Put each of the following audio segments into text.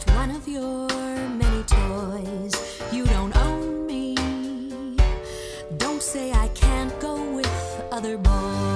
just one of your many toys. You don't own me. Don't say I can't go with other boys.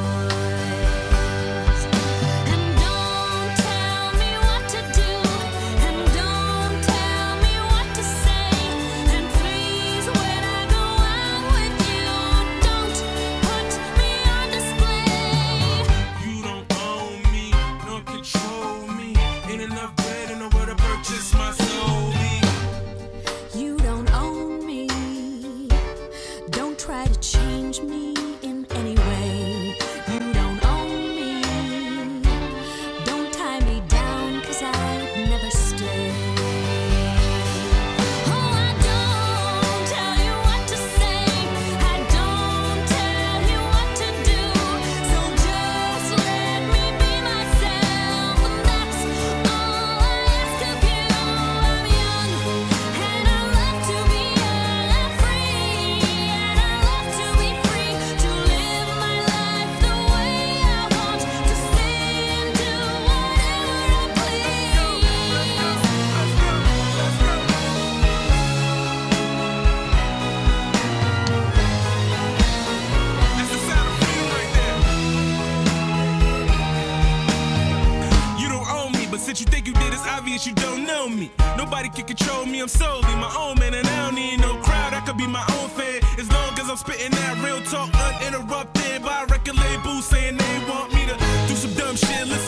Since you think you did, it's obvious you don't know me. Nobody can control me, I'm solely my own man, and I don't need no crowd. I could be my own fan as long as I'm spitting that real talk uninterrupted by record labels saying they want me to do some dumb shit. Listen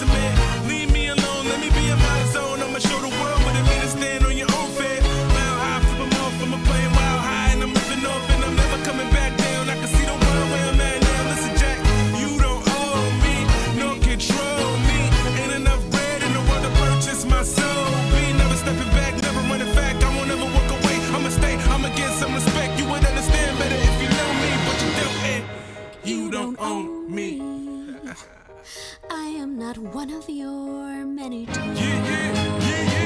one of your many toys. Yeah, yeah, yeah,